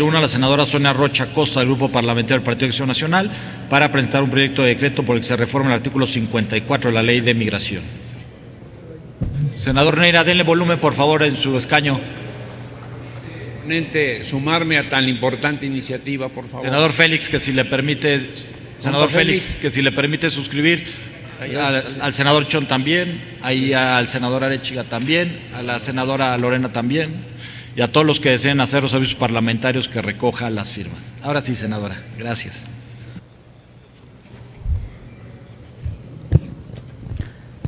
Una, la senadora Sonia Rocha Costa del Grupo Parlamentario del Partido de Acción Nacional para presentar un proyecto de decreto por el que se reforma el artículo 54 de la Ley de Migración. Senador Neira, denle volumen por favor en su escaño. Sumarme a tan importante iniciativa, por favor. Senador Félix, que si le permite, senador Félix, Félix. que si le permite suscribir, al, al senador Chon también, ahí al senador Arechiga también, a la senadora Lorena también, y a todos los que deseen hacer los servicios parlamentarios que recoja las firmas. Ahora sí, senadora, gracias.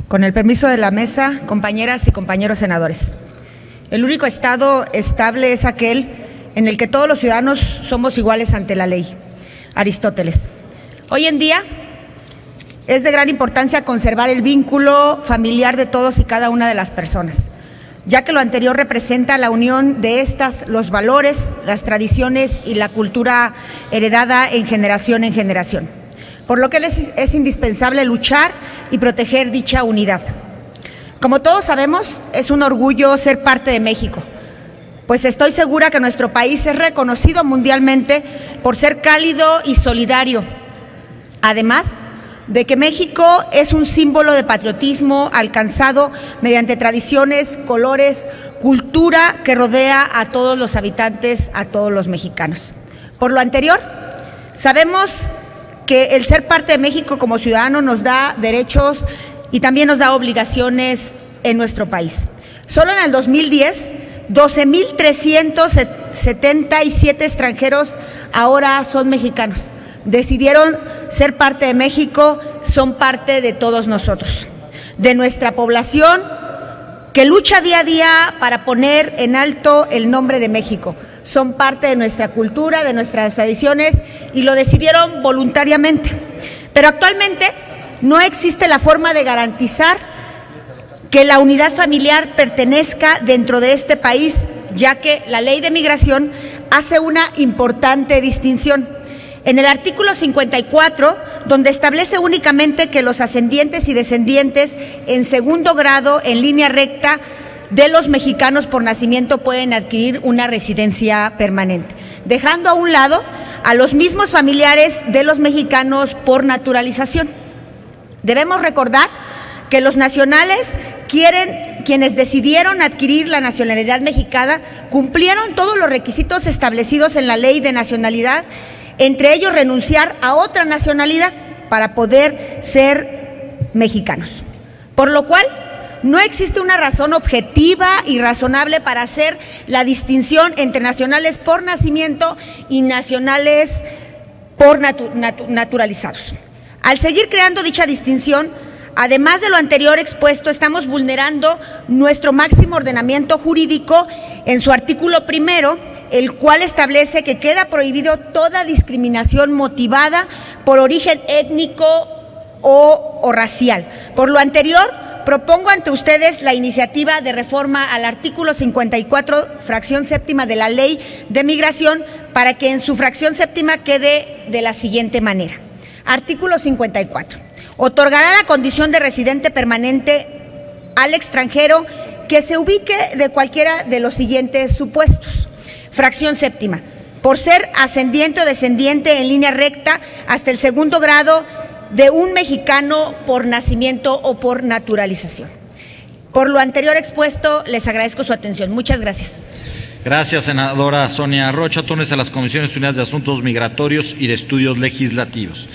Con el permiso de la mesa, compañeras y compañeros senadores. El único Estado estable es aquel en el que todos los ciudadanos somos iguales ante la ley. Aristóteles. Hoy en día es de gran importancia conservar el vínculo familiar de todos y cada una de las personas, ya que lo anterior representa la unión de estas, los valores, las tradiciones y la cultura heredada en generación en generación, por lo que es, es indispensable luchar y proteger dicha unidad. Como todos sabemos, es un orgullo ser parte de México, pues estoy segura que nuestro país es reconocido mundialmente por ser cálido y solidario. Además de que México es un símbolo de patriotismo alcanzado mediante tradiciones, colores, cultura que rodea a todos los habitantes, a todos los mexicanos. Por lo anterior, sabemos que el ser parte de México como ciudadano nos da derechos y también nos da obligaciones en nuestro país. Solo en el 2010, 12.377 extranjeros ahora son mexicanos. Decidieron ser parte de México, son parte de todos nosotros, de nuestra población que lucha día a día para poner en alto el nombre de México. Son parte de nuestra cultura, de nuestras tradiciones y lo decidieron voluntariamente. Pero actualmente no existe la forma de garantizar que la unidad familiar pertenezca dentro de este país, ya que la ley de migración hace una importante distinción. En el artículo 54, donde establece únicamente que los ascendientes y descendientes en segundo grado, en línea recta, de los mexicanos por nacimiento pueden adquirir una residencia permanente, dejando a un lado a los mismos familiares de los mexicanos por naturalización. Debemos recordar que los nacionales quieren, quienes decidieron adquirir la nacionalidad mexicana, cumplieron todos los requisitos establecidos en la ley de nacionalidad, entre ellos renunciar a otra nacionalidad para poder ser mexicanos. Por lo cual, no existe una razón objetiva y razonable para hacer la distinción entre nacionales por nacimiento y nacionales por natu natu naturalizados. Al seguir creando dicha distinción, además de lo anterior expuesto, estamos vulnerando nuestro máximo ordenamiento jurídico en su artículo primero, el cual establece que queda prohibido toda discriminación motivada por origen étnico o, racial. Por lo anterior, propongo ante ustedes la iniciativa de reforma al artículo 54, fracción séptima de la Ley de Migración, para que en su fracción séptima quede de la siguiente manera. Artículo 54. Otorgará la condición de residente permanente al extranjero que se ubique de cualquiera de los siguientes supuestos. Fracción séptima. Por ser ascendiente o descendiente en línea recta hasta el segundo grado de un mexicano por nacimiento o por naturalización. Por lo anterior expuesto, les agradezco su atención. Muchas gracias. Gracias, senadora Sonia Rocha. Túnez a las Comisiones Unidas de Asuntos Migratorios y de Estudios Legislativos.